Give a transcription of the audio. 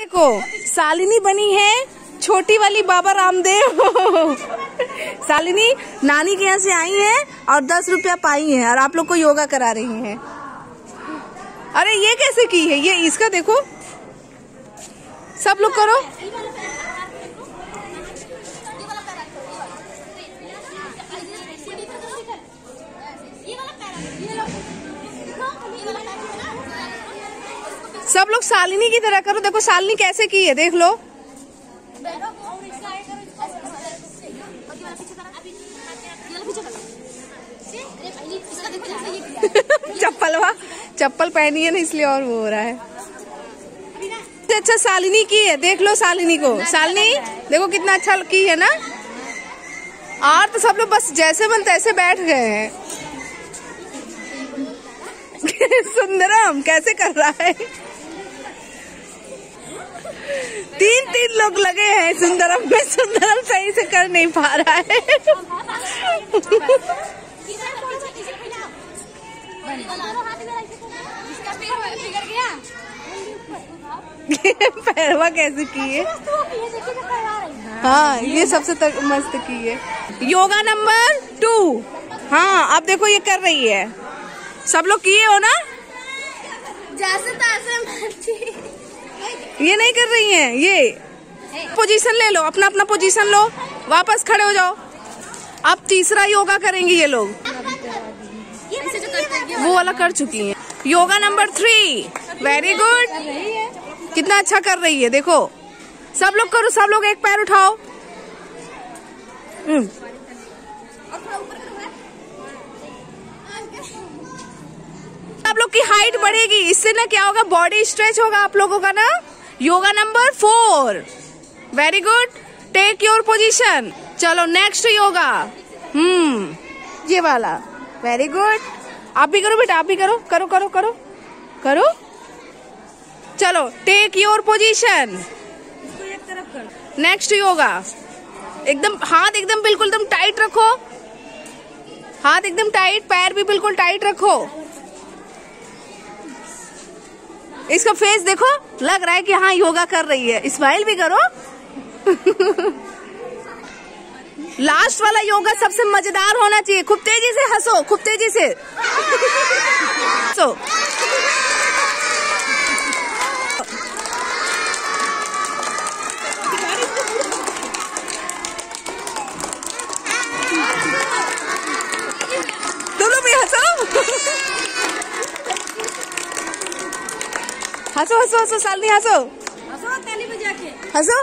देखो शालिनी बनी है छोटी वाली बाबा रामदेव। शालिनी नानी के यहाँ से आई है और दस रुपया पाई है और आप लोग को योगा करा रही हैं। अरे, ये कैसे की है? ये इसका देखो। सब लोग करो। सब लोग सालिनी की तरह करो। देखो सालिनी कैसे की है, देख लो। चप्पल वा चप्पल पहनी है ना, इसलिए और वो हो रहा है। अच्छा सालिनी की है। देख लो सालिनी को। सालिनी देखो कितना अच्छा की है ना। और तो सब लोग बस जैसे मन तैसे बैठ गए हैं। सुंदरम, कैसे कर रहा है? तीन तीन लोग लगे हैं सुंदरम में सुंदरम सही से कर नहीं पा रहा है। पैरवा कैसे की है हाँ ये सबसे तक मस्त की है योगा नंबर टू। हाँ आप देखो ये कर रही है। सब लोग किए हो ना? जैसे तैसे ये नहीं कर रही हैं, ये। पोजीशन ले लो, अपना अपना पोजीशन लो। वापस खड़े हो जाओ। अब तीसरा योगा करेंगे ये लोग। वो वाला कर चुकी हैं। Yoga number three very good कितना अच्छा कर रही है, देखो। सब लोग करो, सब लोग एक पैर उठाओ हम्म, आप लोग की हाइट बढ़ेगी, इससे ना क्या होगा बॉडी स्ट्रेच होगा आप लोगों का ना? Yoga number four very good take your position चलो नेक्स्ट योगा. हम्म ये वाला. वेरी गुड आप भी करो बेटा, आप भी करो करो करो करो करो. चलो take your position next yoga. एकदम, हाथ एकदम बिल्कुल एकदम टाइट रखो. हाथ एकदम टाइट पैर भी बिल्कुल टाइट रखो. इसका फेस देखो, लग रहा है कि हाँ योगा कर रही है। स्माइल भी करो। लास्ट वाला योगा सबसे मज़ेदार होना चाहिए। खूब तेज़ी से हंसो, खूब तेज़ी से। हंसो दोनों भी हंसो हंसो हसो हंसो सालनी हंसो ताली बजा के। हंसो।